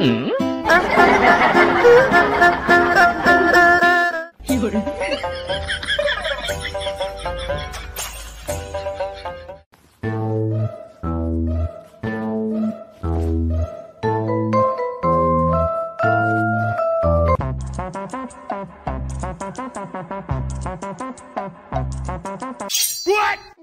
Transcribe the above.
有人。What?